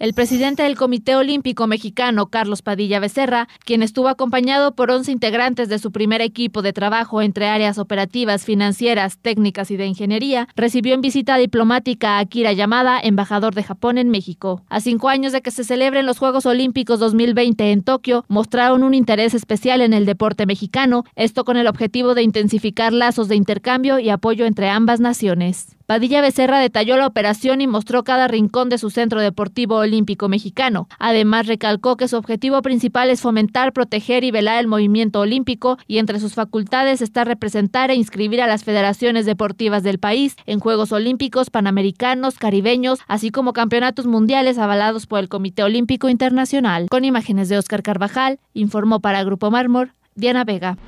El presidente del Comité Olímpico Mexicano, Carlos Padilla Becerra, quien estuvo acompañado por 11 integrantes de su primer equipo de trabajo entre áreas operativas, financieras, técnicas y de ingeniería, recibió en visita diplomática a Akira Yamada, embajador de Japón en México. A cinco años de que se celebren los Juegos Olímpicos 2020 en Tokio, mostraron un interés especial en el deporte mexicano, esto con el objetivo de intensificar lazos de intercambio y apoyo entre ambas naciones. Padilla Becerra detalló la operación y mostró cada rincón de su centro deportivo olímpico mexicano. Además, recalcó que su objetivo principal es fomentar, proteger y velar el movimiento olímpico y entre sus facultades está representar e inscribir a las federaciones deportivas del país en Juegos Olímpicos, Panamericanos, Caribeños, así como campeonatos mundiales avalados por el Comité Olímpico Internacional. Con imágenes de Óscar Carvajal, informó para Grupo Mármol, Diana Vega.